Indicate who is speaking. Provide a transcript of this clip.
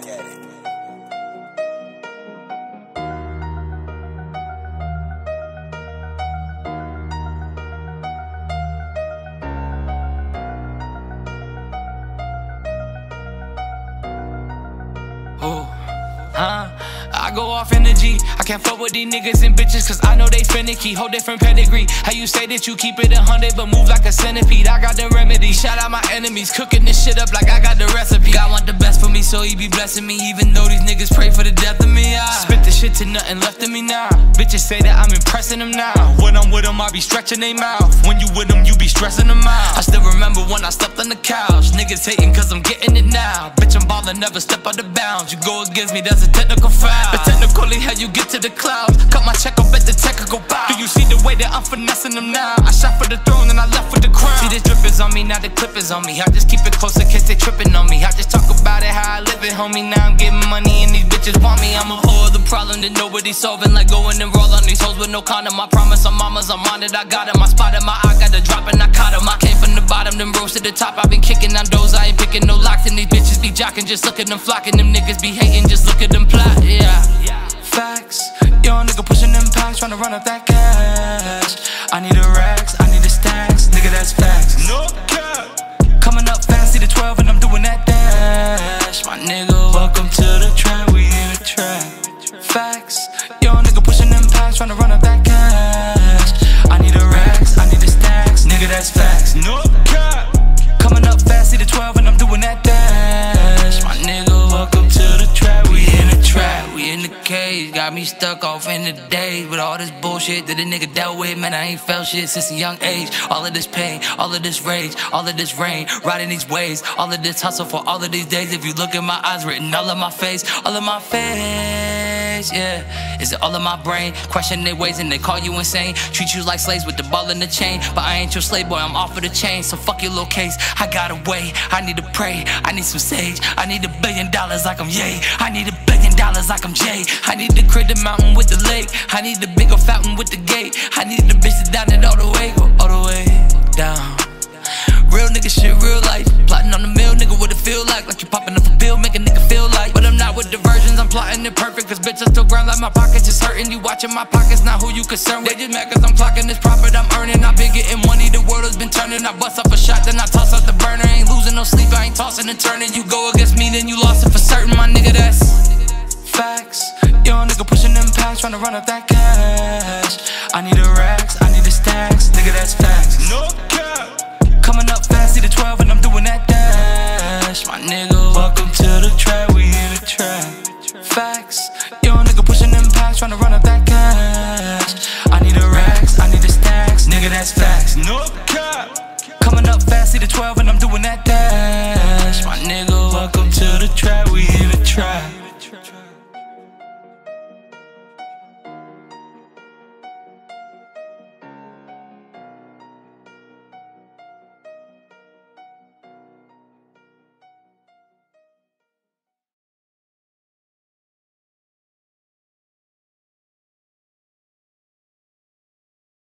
Speaker 1: back at it.
Speaker 2: I go off energy. I can't fuck with these niggas and bitches, cause I know they finicky. Whole
Speaker 1: different pedigree. How
Speaker 2: you say that you keep it a hundred, but move like a centipede? I got the remedy. Shout out my enemies, cooking this shit up like I got the
Speaker 1: recipe.
Speaker 2: God want the best for me, so he be blessing me. Even though these niggas pray for the death of
Speaker 1: me, I spit the shit to nothing left of me now. Bitches say that I'm impressing them now. When I'm with them, I be stretching their mouth. When you with them, you be stressing them out. I still remember when I slept on the couch. Niggas
Speaker 2: hating cause I'm getting it
Speaker 1: now. Bitch, I'm ballin',
Speaker 2: never step out the bounds. You go against me, that's a
Speaker 1: technical foul. Technically,
Speaker 2: how you get to the clouds?
Speaker 1: Cut my check up at the technical bow. Do you see the way that I'm finessing them now?
Speaker 2: I shot for the throne and I left
Speaker 1: with the crown. See, this
Speaker 2: drip is on me, now the clip is on me. I just keep it close in case they tripping on me. I just talk about it, how I live it, homie. Now I'm getting money and these bitches want me. I'm a whole other problem that nobody's solving. Like going and roll on these hoes with no condom. I promise on mamas, I'm on it. I got 'em. I spotted
Speaker 1: my
Speaker 2: eye, got the
Speaker 1: drop and
Speaker 2: I caught 'em.
Speaker 1: I came from the bottom, then rose to the
Speaker 2: top. I've been kicking
Speaker 1: on doors, I ain't picking no locks. in these bitches jocking, just look at them flocking. Them niggas be hating, just look at them plot, yeah. Facts, young nigga pushing them packs, tryna run up that cash. I need a racks, I need the stacks, nigga, that's facts. No cap. Coming up fast, see the 12 and I'm doing that me stuck off in the days with all this bullshit that a nigga dealt with. Man, I ain't felt shit since a young age. All of this pain, all of this rage, all of this rain, riding these waves, all of this hustle for all of these days. If you look in my eyes, written all of my face, all of my face, yeah. Is it all of my brain? Question their ways and they call you insane. Treat
Speaker 2: you like slaves with the ball in the chain.
Speaker 1: But I
Speaker 2: ain't your
Speaker 1: slave
Speaker 2: boy, I'm
Speaker 1: off of the chain. So fuck your little case. I gotta wait. I need to pray. I need some sage. I need a billion dollars like I'm Ye. I need a billion dollars like I'm Jay. I need to create the mountain with the lake. I need the bigger fountain with the gate. I need the bitch to down it all the way, go all the way down. Real nigga shit, real life. Plotting on the mill, nigga, what it feel like. Like you popping up a bill, make a nigga feel like. But I'm not with diversions, I'm plotting it perfect. Cause bitch, I still grind like my pockets just hurting. You watching my pockets, not who you concerned with. They just mad cause I'm clocking this profit I'm earning. I've been getting money, the world has been turning. I bust off a shot, then I toss out the burner. Ain't losing no sleep, I ain't tossing and turning. You go against me, then you lost it for certain, Nigga pushing them packs, trying to run up that cash. I need the racks, I need the stacks, nigga, that's facts. No cap. Coming up fast, see the 12, and I'm doing that dash. My nigga, welcome to the trap, we in the trap. Facts. Yo, nigga pushing them packs, trying to run up that cash. I need the racks, I need the stacks, nigga, that's facts. No cap.